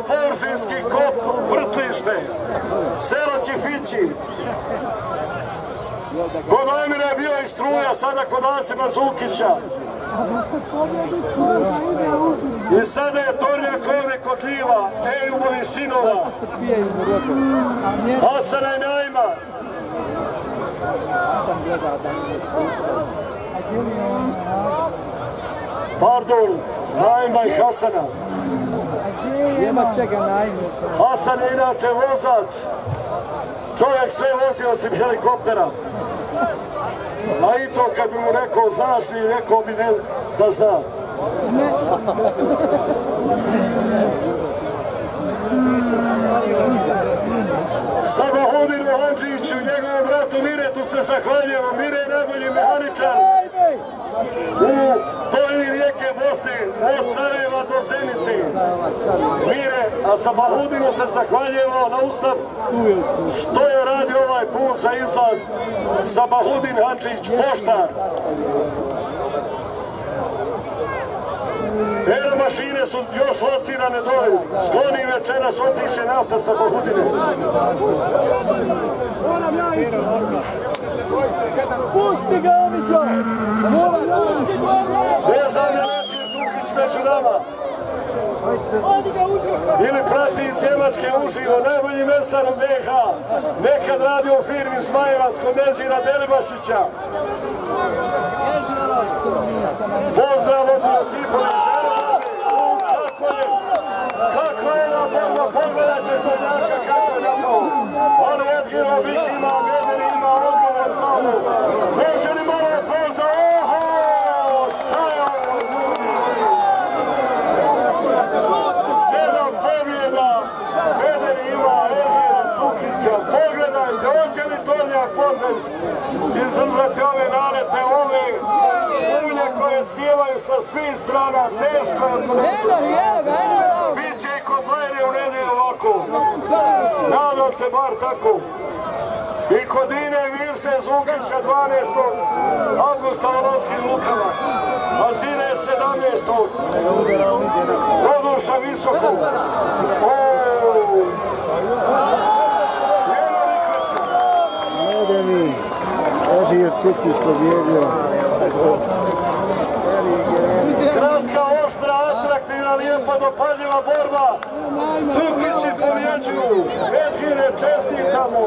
Površinski kop, Vrtlište, selo Ćifići. Kod Ajmira je bio i struja, sada kod Asima Zukića. I sada je Tornjak ovdje kod Ljiva, Ejubovi sinova, Hasana i Najma. Pardon, Najma i Hasana. Nema čega najme. Hasan je inače vozač. Čovjek sve vozi osim helikoptera. A i to kad bi mu rekao znaš li, rekao bi ne da zna. Sabahudinu Andžiću, njegovom bratu Miretu se zahvaljujemo. Mire je najbolji mehaničar u od Sarajeva do Zenice. Mire, a sa Bahudinu se zahvaljujemo na ustav što je radio ovaj put za izlaz sa Bahudin Hadžić, poštar. Ero mašine su još locirane dole. Skloni večeras otiše nafta sa Bahudine. Pusti ga, Omićo! Pusti ga! Među nama. Ili prati iz Njemačke uživo, najbolji mesar u BiH. Nekad radi u firmi Zmajevac kod Nezira Delibašića. Pozdrav od Josipovića. Kako je, je na borba, pogledajte Tornjaka kako je napao. Ali Edgirović ima, Medeni ima odgovor za ovo. Izazvati ove nalete, ove ulje koje sjevaju sa svih strana, teško je odgovoriti. Biće i kod Bajre u nedelju ovako. Nadam se bar tako. I kod Ine Mirse Zukića 12. augusta u Lovskim lukama. A Zine 17. Doduša visoko. Tukić pobjedio. Kratka, oštra, atraktivna, lijepa, dopadljiva borba. Tukići pobjeđuju. Medhire čestitamo.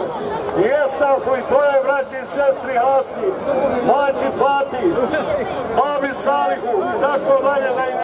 I Estafu i tvoje braći i sestri Hasni. Maći Fati. Babi Salihu. Tako dalje da i ne